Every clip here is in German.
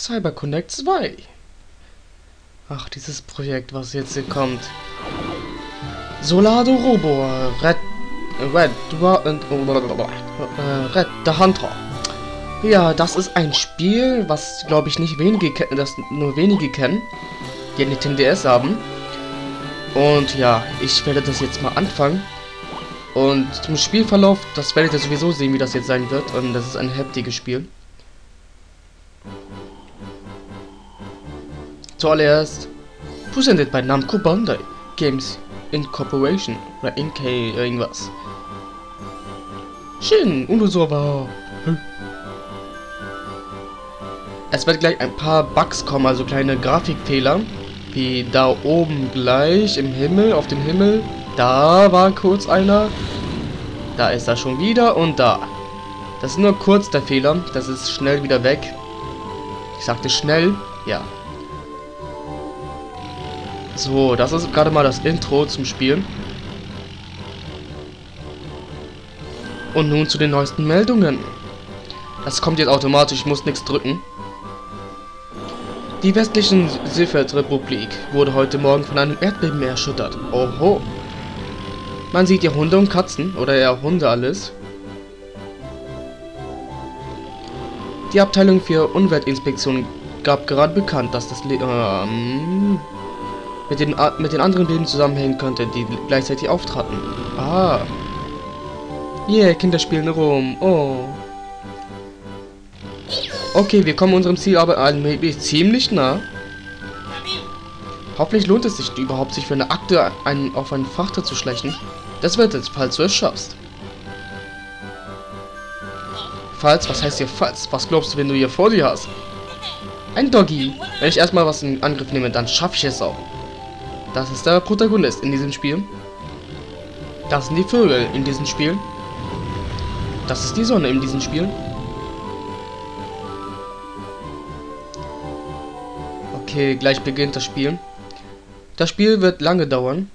CyberConnect 2. Ach, dieses Projekt, was jetzt hier kommt. Solado Robo, Red, Red, äh, Red the Hunter. Ja, das ist ein Spiel, was glaube ich nicht wenige kennen, das nur wenige kennen, die eine DS haben. Und ja, ich werde das jetzt mal anfangen. Und zum Spielverlauf, das werdet ihr sowieso sehen, wie das jetzt sein wird. Und das ist ein heftiges Spiel. Zuallererst presented by Namco Bandai Games Incorporation oder Inc. irgendwas. Shin Unusowa. Es wird gleich ein paar Bugs kommen, also kleine Grafikfehler. Wie da oben gleich im Himmel, auf dem Himmel. Da war kurz einer. Da ist er schon wieder und da. Das ist nur kurz der Fehler. Das ist schnell wieder weg. Ich sagte schnell. Ja. So, das ist gerade mal das Intro zum Spiel. Und nun zu den neuesten Meldungen. Das kommt jetzt automatisch, ich muss nichts drücken. Die westlichen Sifert-Republik wurde heute Morgen von einem Erdbeben erschüttert. Oho. Man sieht ja Hunde und Katzen, oder eher Hunde alles. Die Abteilung für Umweltinspektion gab gerade bekannt, dass das Le ähm, mit, den, mit den anderen Beben zusammenhängen könnte, die gleichzeitig auftraten. Ah. Yeah, Kinder spielen rum. Oh. Okay, wir kommen unserem Ziel aber allmählich ziemlich nah. Hoffentlich lohnt es sich überhaupt, sich für eine Akte einen, auf einen Frachter zu schleichen. Das wird es, falls du es schaffst. Falls? Was heißt hier falls? Was glaubst du, wenn du hier vor dir hast? Ein Doggy. Wenn ich erstmal was in Angriff nehme, dann schaffe ich es auch. Das ist der Protagonist in diesem Spiel. Das sind die Vögel in diesem Spiel. Das ist die Sonne in diesem Spiel. Okay, gleich beginnt das Spiel. Das Spiel wird lange dauern.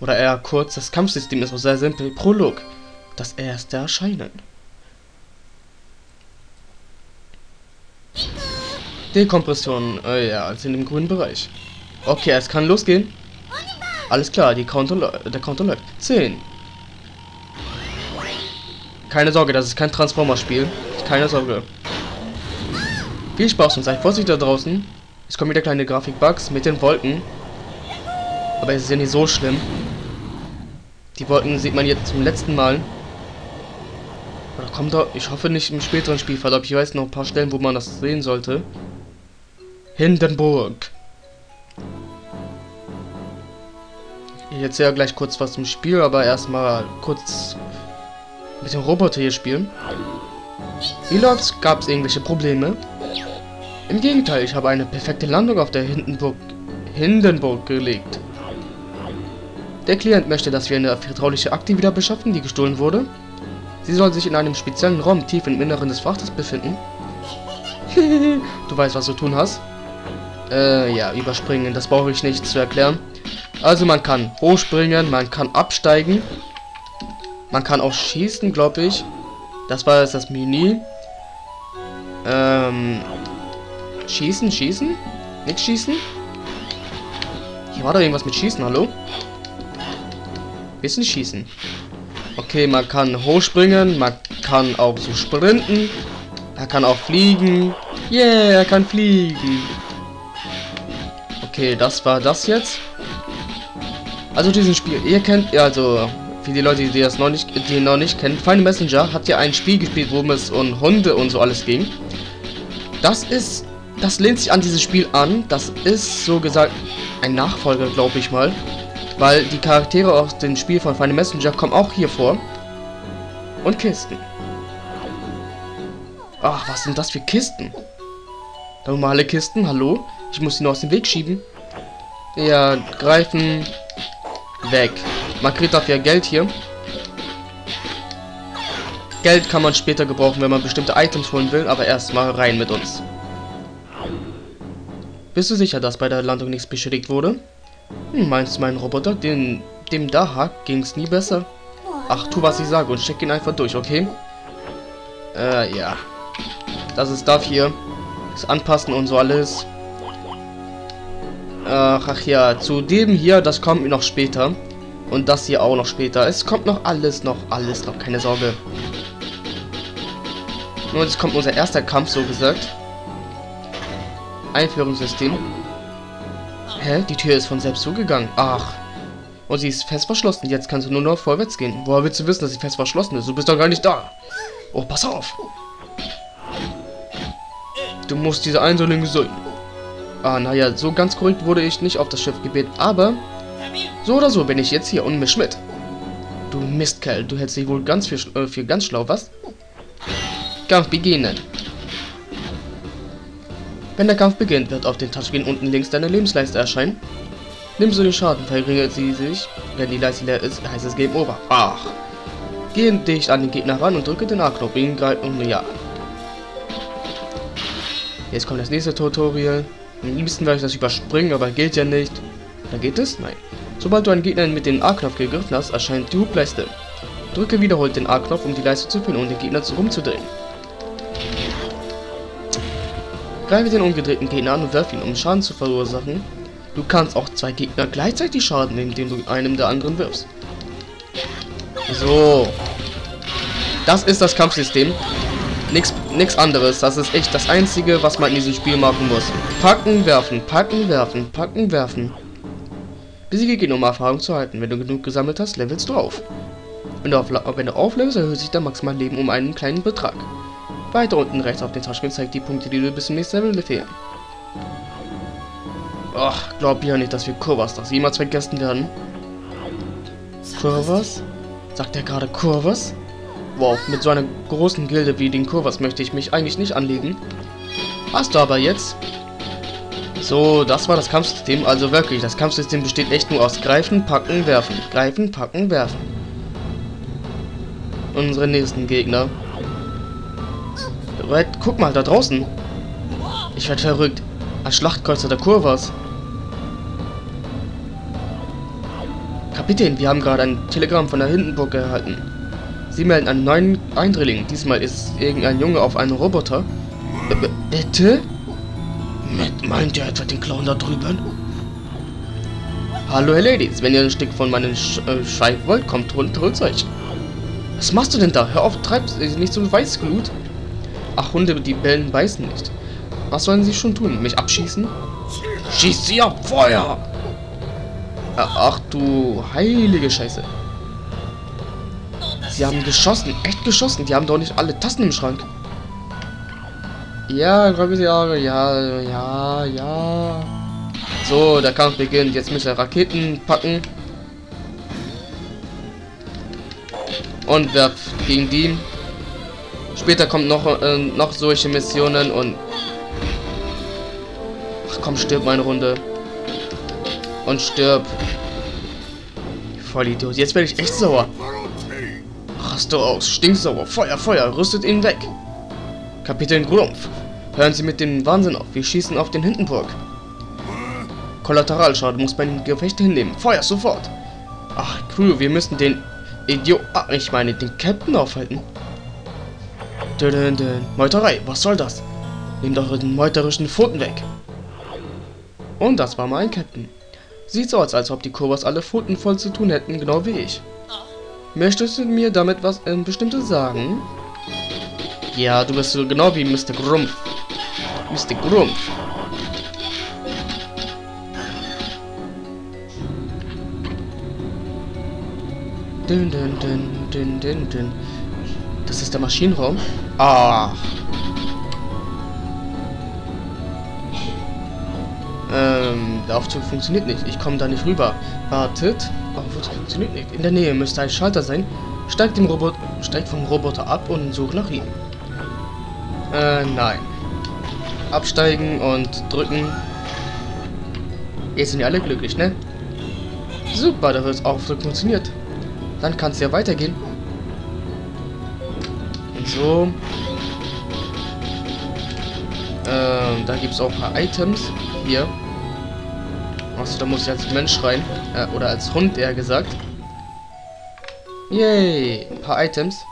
Oder eher kurz. Das Kampfsystem ist auch sehr simpel. Prolog. Das erste Erscheinen. Dekompression. Äh, ja, also in dem grünen Bereich. Okay, es kann losgehen. Alles klar, die Counter der Counter läuft. 10. Keine Sorge, das ist kein Transformer-Spiel. Keine Sorge. Viel Spaß und seid vorsichtig da draußen. Es kommen wieder kleine Grafik-Bugs mit den Wolken. Aber es ist ja nicht so schlimm. Die Wolken sieht man jetzt zum letzten Mal. Oder kommt da, ich hoffe nicht im späteren Spielverlauf. Ich weiß noch ein paar Stellen, wo man das sehen sollte. Hindenburg. Ich erzähle gleich kurz was zum Spiel, aber erstmal kurz mit dem Roboter hier spielen. Läuft's? Gab es irgendwelche Probleme? Im Gegenteil, ich habe eine perfekte Landung auf der Hindenburg, Hindenburg gelegt. Der Klient möchte, dass wir eine vertrauliche Akte wieder beschaffen, die gestohlen wurde. Sie soll sich in einem speziellen Raum tief im Inneren des Frachters befinden. du weißt, was du tun hast. Äh, ja, überspringen, das brauche ich nicht zu erklären. Also man kann hochspringen, man kann absteigen. Man kann auch schießen, glaube ich. Das war jetzt das Mini. Ähm, schießen, schießen? Nichts schießen? Hier war doch irgendwas mit schießen, hallo? Bisschen schießen. Okay, man kann hochspringen, man kann auch so sprinten. Er kann auch fliegen. Yeah, er kann fliegen. Okay, das war das jetzt. Also dieses Spiel, ihr kennt, ja also für die Leute, die das noch nicht, die noch nicht kennen, Final Messenger hat ja ein Spiel gespielt, wo es um Hunde und so alles ging. Das ist, das lehnt sich an dieses Spiel an. Das ist so gesagt ein Nachfolger, glaube ich mal, weil die Charaktere aus dem Spiel von Final Messenger kommen auch hier vor und Kisten. Ach, was sind das für Kisten? Normale Kisten, hallo? Ich muss nur aus dem Weg schieben. Ja, greifen, weg. Man kriegt dafür Geld hier. Geld kann man später gebrauchen, wenn man bestimmte Items holen will, aber erstmal rein mit uns. Bist du sicher, dass bei der Landung nichts beschädigt wurde? Hm, meinst du, mein Roboter, den, dem da ging es nie besser? Ach, tu, was ich sage und check ihn einfach durch, okay? Äh, ja. Das ist dafür. Das Anpassen und so alles. Ach, ach ja, zu dem hier, das kommt noch später. Und das hier auch noch später. Es kommt noch alles, noch alles, noch keine Sorge. Nun, jetzt kommt unser erster Kampf, so gesagt. Einführungssystem. Hä? Die Tür ist von selbst zugegangen. Ach. Und sie ist fest verschlossen. Jetzt kannst du nur noch vorwärts gehen. Woher willst du wissen, dass sie fest verschlossen ist? Du bist doch gar nicht da. Oh, pass auf. Du musst diese Einzellinge sein. Ah, naja, so ganz korrekt wurde ich nicht auf das Schiff gebeten. Aber, so oder so bin ich jetzt hier und Miss Schmidt. Du Mistkerl, du hältst dich wohl ganz für, äh, für ganz schlau, was? Kampf beginnen. Wenn der Kampf beginnt, wird auf den Touchscreen unten links deine Lebensleiste erscheinen. Nimmst du den Schaden, verringert sie sich. Wenn die Leiste leer ist, heißt es Game Over. Ach. Geh dicht an den Gegner ran und drücke den A-Knopf. Ihn greifen und ja. Jetzt kommt das nächste Tutorial. Am liebsten werde ich das überspringen, aber geht ja nicht. Da geht es? Nein. Sobald du einen Gegner mit dem A-Knopf gegriffen hast, erscheint die Hubleiste. Drücke wiederholt den A-Knopf, um die Leiste zu finden und den Gegner rumzudrehen. Greife den umgedrehten Gegner an und werf ihn, um Schaden zu verursachen. Du kannst auch zwei Gegner gleichzeitig Schaden indem du einem der anderen wirfst. So. Das ist das Kampfsystem. Nix, nix anderes. Das ist echt das Einzige, was man in diesem Spiel machen muss. Packen, werfen, packen, werfen, packen, werfen. Besiege gehen, um Erfahrung zu halten. Wenn du genug gesammelt hast, levelst du auf. Wenn du, auf, wenn du auflevelst, erhöht sich dein maximal Leben um einen kleinen Betrag. Weiter unten rechts auf den Taschenbild zeigt die Punkte, die du bis zum nächsten Level fehlen. Ach, glaub ja nicht, dass wir Kurvas das jemals vergessen werden. Kurvas? Sagt er gerade Kurvas? Wow, mit so einer großen Gilde wie den Kurvas möchte ich mich eigentlich nicht anlegen. Hast du aber jetzt. So, das war das Kampfsystem. Also wirklich, das Kampfsystem besteht echt nur aus Greifen, Packen, Werfen. Greifen, Packen, Werfen. Unsere nächsten Gegner. Red, guck mal, da draußen. Ich werde verrückt. Ein Schlachtkreuzer der Kurvas. Kapitän, wir haben gerade ein Telegramm von der Hindenburg erhalten. Sie melden einen neuen Eindringling. Diesmal ist irgendein Junge auf einem Roboter. B bitte? Meint ihr etwa den Clown da drüben? Hallo, Herr Ladies. Wenn ihr ein Stück von meinem Sch äh, Scheib wollt, kommt holt, holt's euch. Was machst du denn da? Hör auf, treib's nicht so Weißglut. Ach, Hunde, die bellen beißen nicht. Was sollen sie schon tun? Mich abschießen? Schieß sie ab, Feuer! Ach du heilige Scheiße. Sie haben geschossen, echt geschossen. Die haben doch nicht alle Tassen im Schrank. Ja, ja, ja, ja, ja. So, der Kampf beginnt. Jetzt müssen wir Raketen packen. Und werft gegen die. Später kommt noch, äh, noch solche Missionen und... Ach komm, stirb meine Runde. Und stirb. Voll Idiot. Jetzt werde ich echt sauer. Rast du aus. Stinksauer. Feuer, Feuer. Rüstet ihn weg. Kapitän Grumpf. Hören Sie mit dem Wahnsinn auf. Wir schießen auf den Hindenburg. Kollateralschaden muss man Gefecht hinnehmen. Feuer sofort. Ach, Crew, wir müssen den Idiot... Ah, ich meine, den Captain aufhalten. Dün, dün. Meuterei, was soll das? Nehmt euren meuterischen Pfoten weg. Und das war mein Captain. Sieht so aus, als ob die Kurvas alle Pfoten voll zu tun hätten, genau wie ich. Möchtest du mir damit was äh, Bestimmtes sagen? Ja, du bist so genau wie Mr. Grumpf. Mr. Grumpf. Dün, dün, dün, dün, dün, dün. Das ist der Maschinenraum. Ah. Ähm, der Aufzug funktioniert nicht. Ich komme da nicht rüber. Wartet. Aufzug funktioniert nicht. In der Nähe müsste ein Schalter sein. Steigt, dem Robot steigt vom Roboter ab und sucht nach ihm. Äh, nein. Absteigen und drücken. Jetzt sind ja alle glücklich, ne? Super, da wird Aufzug funktioniert. Dann kann es ja weitergehen. Und so. Ähm, da gibt es auch ein paar Items. Hier. Achso, da muss ich als Mensch rein. Äh, oder als Hund eher gesagt. Yay! Ein paar Items.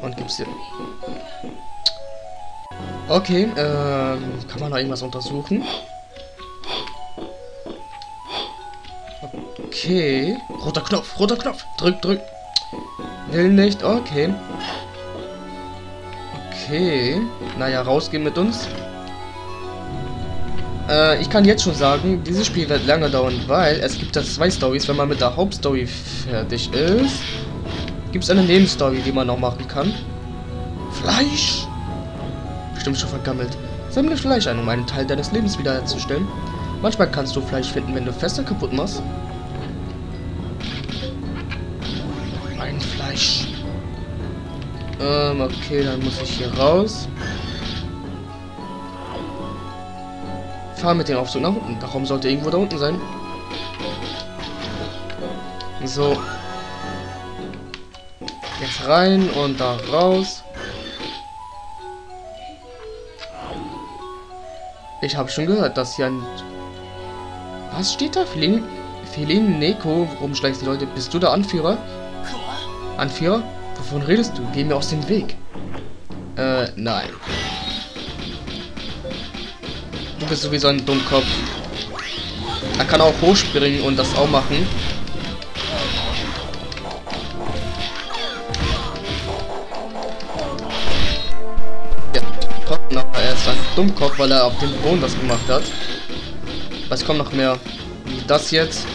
Und gibt's hier. Okay, ähm, kann man da irgendwas untersuchen? Okay. Roter Knopf, roter Knopf. Drück, drück. Will nicht, okay. Okay. Naja, rausgehen mit uns. Äh, ich kann jetzt schon sagen, dieses Spiel wird lange dauern, weil es gibt da zwei Stories. Wenn man mit der Hauptstory fertig ist, gibt es eine Nebenstory, die man noch machen kann. Fleisch! Bestimmt schon vergammelt. Sammle Fleisch ein, um einen Teil deines Lebens wiederherzustellen. Manchmal kannst du Fleisch finden, wenn du Fester kaputt machst. Ein Fleisch. Ähm, okay, dann muss ich hier raus. Fahr mit dem Aufzug nach unten. Der Raum sollte irgendwo da unten sein. So. Jetzt rein und da raus. Ich habe schon gehört, dass hier ein... Was steht da? Felin, Felin Neko rumschleichst Leute. Bist du der Anführer? Anführer? Wovon redest du? Geh mir aus dem Weg. Äh, nein. Du bist sowieso ein Dummkopf. Er kann auch hochspringen und das auch machen. Ja, er ist ein Dummkopf, weil er auf dem Boden das gemacht hat. Was kommt noch mehr? Wie das jetzt?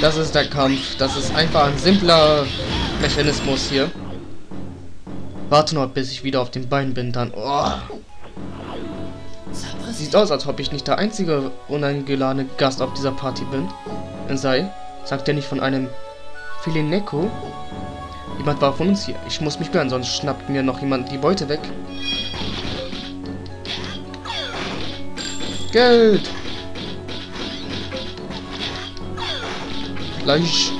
Das ist der Kampf. Das ist einfach ein simpler Mechanismus hier. Warte noch, bis ich wieder auf den Beinen bin, dann... Oh. Sieht aus, als ob ich nicht der einzige uneingeladene Gast auf dieser Party bin. Sei. Sagt er nicht von einem Filineko? Jemand war von uns hier. Ich muss mich beeilen, sonst schnappt mir noch jemand die Beute weg. Geld! Fleisch.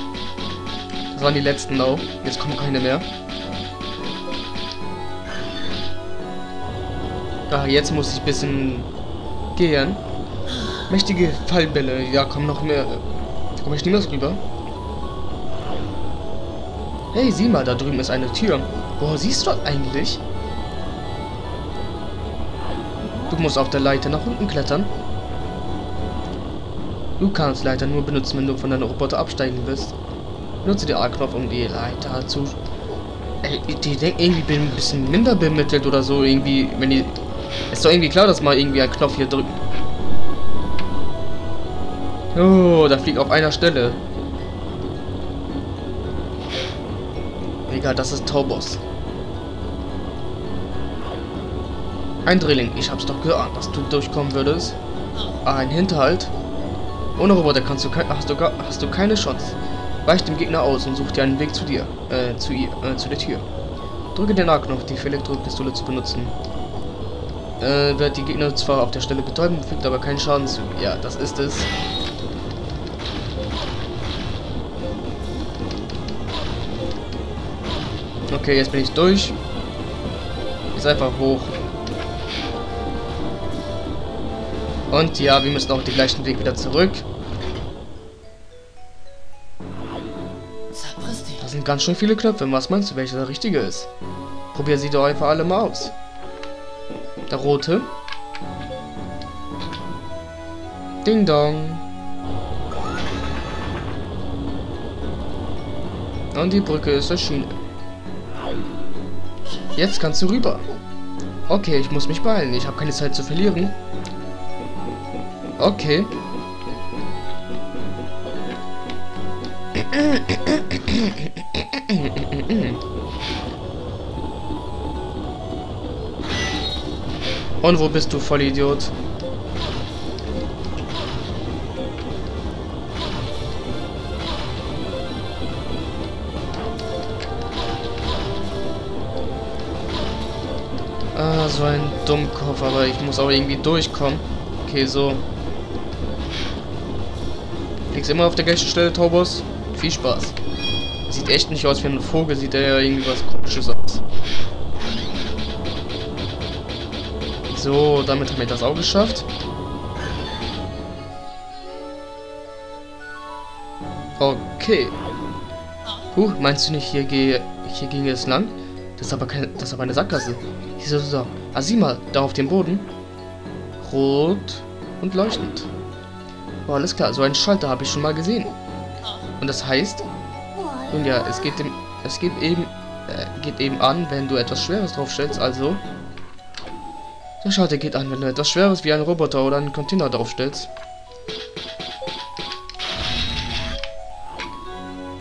Das waren die letzten auch. Jetzt kommen keine mehr. Ah, jetzt muss ich ein bisschen gehen. Mächtige Fallbälle. Ja, kommen noch mehr. Komme ich niemals rüber? Hey, sieh mal, da drüben ist eine Tür. Woher siehst du eigentlich? Du musst auf der Leiter nach unten klettern. Du kannst Leiter nur benutzen, wenn du von deinem Roboter absteigen willst. Nutze den A-Knopf, um die Leiter zu... Ey, die denken irgendwie, bin ein bisschen minder bemittelt oder so, irgendwie, wenn die... Ist doch irgendwie klar, dass mal irgendwie ein Knopf hier drücken. Oh, da fliegt auf einer Stelle. Egal, das ist Taubos. Ein Drilling. Ich hab's doch geahnt, dass du durchkommen würdest. Ein Hinterhalt. Ohne Roboter kannst du hast, du, hast du keine Chance. Weich dem Gegner aus und such dir einen Weg zu dir, äh, zu ihr, äh, zu der Tür. Drücke den A-Knopf, die Elektropistole zu benutzen. Äh, wird die Gegner zwar auf der Stelle betäuben, fügt aber keinen Schaden zu. Ja, das ist es. Okay, jetzt bin ich durch. Ist einfach hoch. Und ja, wir müssen auch den gleichen Weg wieder zurück. Sind ganz schön viele Knöpfe. Was meinst du, welcher der richtige ist? Probier sie doch einfach alle mal aus. Der rote. Ding dong. Und die Brücke ist erschienen. Jetzt kannst du rüber. Okay, ich muss mich beeilen. Ich habe keine Zeit zu verlieren. Okay. Und wo bist du, Vollidiot? Ah, so ein Dummkopf, aber ich muss auch irgendwie durchkommen. Okay, so. Liegst immer auf der gleichen Stelle, Taubos? Viel Spaß. Sieht echt nicht aus wie ein Vogel, sieht er ja irgendwie was komisches aus. So, damit haben wir das auch geschafft. Okay. Huch, meinst du nicht, hier, gehe, hier ginge es lang? Das ist aber keine, das ist aber eine Sackgasse. Hier ist doch. Ah, sieh mal, da auf dem Boden. Rot und leuchtend. Oh, alles klar, so einen Schalter habe ich schon mal gesehen. Und das heißt, nun ja, es geht dem, es geht eben, äh, geht eben an, wenn du etwas Schweres draufstellst, also der Schalter geht an, wenn du etwas Schweres wie ein Roboter oder einen Container draufstellst.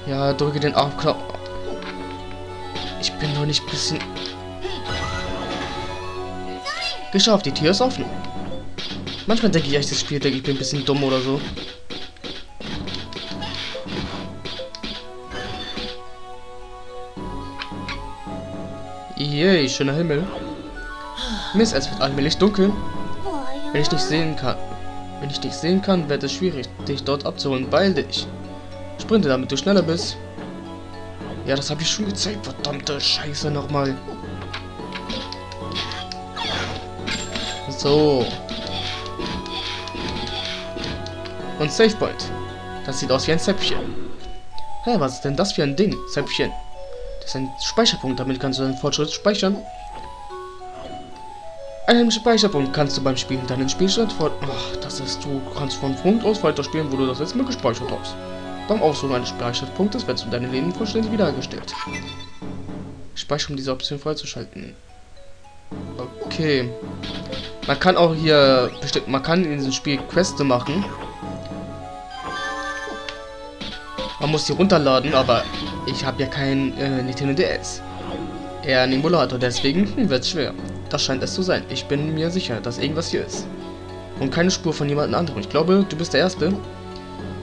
Ja, drücke den A-Knopf. Ich bin nur nicht bisschen... Geschafft, die Tür ist offen. Manchmal denke ich echt, das Spiel denke ich bin ein bisschen dumm oder so. Yay, schöner Himmel. Mist, es wird allmählich dunkel. Wenn ich dich sehen kann, wenn ich dich sehen kann, wird es schwierig, dich dort abzuholen. Beeil dich. Sprinte, damit du schneller bist. Ja, das habe ich schon gezeigt. Verdammte Scheiße nochmal. So. Und Safe Point. Das sieht aus wie ein Zäpfchen. Hä, was ist denn das für ein Ding? Zäpfchen. Ein Speicherpunkt. Damit kannst du deinen Fortschritt speichern. Einen Speicherpunkt kannst du beim Spielen deinen Spielstand fort... Ach, das ist... Du kannst von Punkt aus weiter spielen, wo du das letzte Mal gespeichert hast. Beim Aussuchen eines Speicherpunktes wird du deine Leben vollständig wiederhergestellt. Speicher, um diese Option freizuschalten. Okay. Man kann auch hier bestimmt, man kann in diesem Spiel Queste machen. Man muss sie runterladen, aber ich habe ja kein äh, Nintendo DS. Eher ein Emulator, deswegen wird es schwer. Das scheint es zu sein. Ich bin mir sicher, dass irgendwas hier ist. Und keine Spur von jemand anderem. Ich glaube, du bist der Erste.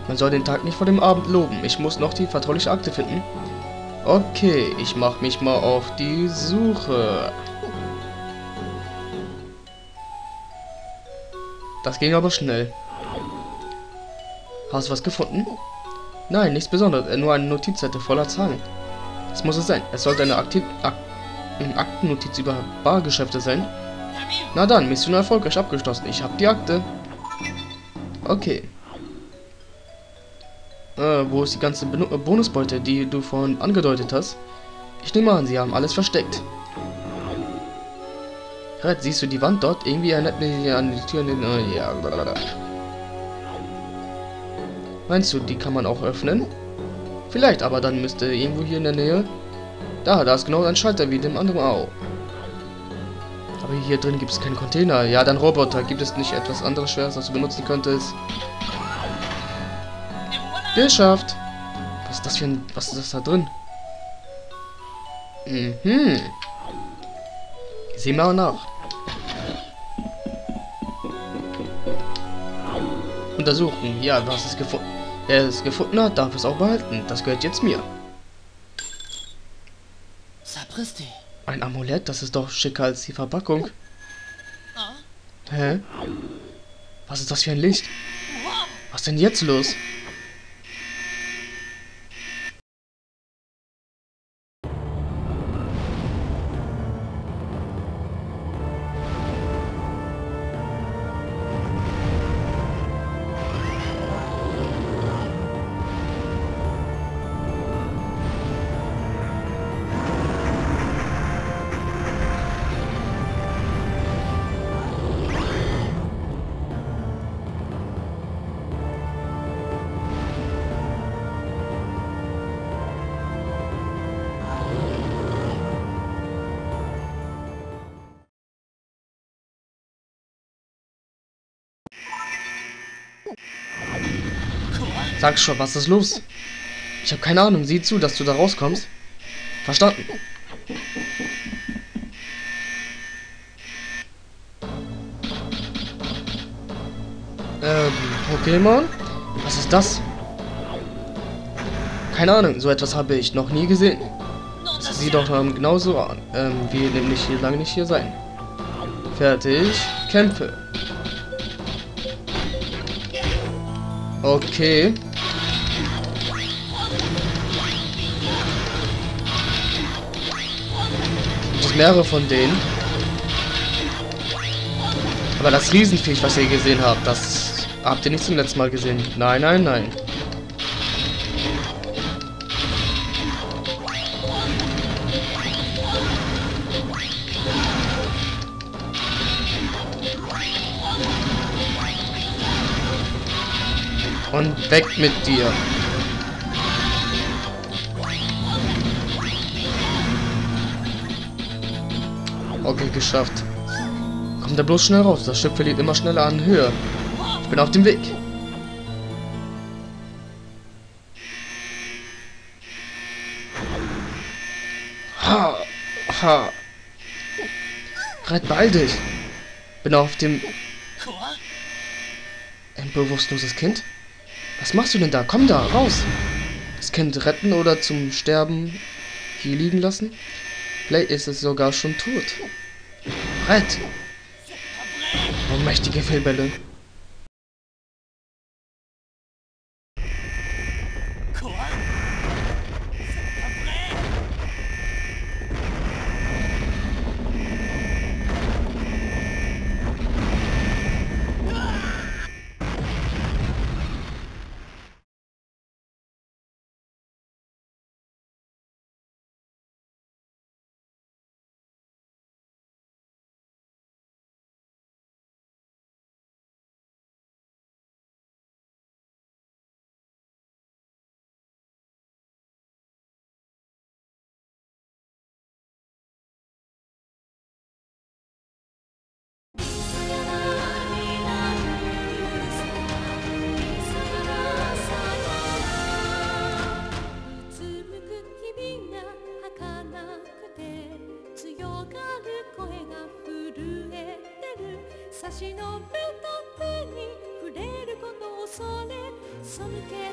Man soll den Tag nicht vor dem Abend loben. Ich muss noch die vertrauliche Akte finden. Okay, ich mache mich mal auf die Suche. Das ging aber schnell. Hast du was gefunden? Nein, nichts Besonderes. Nur eine Notizzettel voller Zahlen. Das muss es sein. Es sollte eine Aktiv Ak Aktennotiz über Bargeschäfte sein. Na dann, Mission erfolgreich abgeschlossen. Ich habe die Akte. Okay. Äh, wo ist die ganze Benu Bonusbeute, die du vorhin angedeutet hast? Ich nehme an, sie haben alles versteckt. Red, siehst du die Wand dort? Irgendwie erinnert mich an die Tür. Oh, ja, blablabla. Meinst du, die kann man auch öffnen? Vielleicht, aber dann müsste irgendwo hier in der Nähe... Da, da ist genau ein Schalter wie dem anderen auch. Aber hier drin gibt es keinen Container. Ja, dann Roboter. Gibt es nicht etwas anderes Schweres, was du benutzen könntest? Geschafft. Was ist das für ein... Was ist das da drin? Mhm. Sieh mal nach. Untersuchen. Ja, du hast es gefunden. Wer es gefunden hat, darf es auch behalten. Das gehört jetzt mir. Sapristi. Ein Amulett, das ist doch schicker als die Verpackung. Hä? Was ist das für ein Licht? Was ist denn jetzt los? Sag schon, was ist los? Ich habe keine Ahnung. Sieh zu, dass du da rauskommst. Verstanden. Ähm, Pokémon? Was ist das? Keine Ahnung, so etwas habe ich noch nie gesehen. Das sieht doch ähm, genauso an, ähm, wie nämlich hier lange nicht hier sein. Fertig. Kämpfe. Okay. mehrere von denen. Aber das Riesenviech, was ihr gesehen habt, das habt ihr nicht zum letzten Mal gesehen. Nein, nein, nein. Und weg mit dir. Okay, geschafft. Kommt da bloß schnell raus. Das Schiff verliert immer schneller an Höhe. Ich bin auf dem Weg. Ha! Ha! Red, beeil dich! Bin auf dem... Ein bewusstloses Kind? Was machst du denn da? Komm da, raus! Das Kind retten oder zum Sterben hier liegen lassen? Vielleicht ist es sogar schon tot. Brett! Oh, mächtige Fehlbälle. 差し伸べた手に触れることを恐れ背け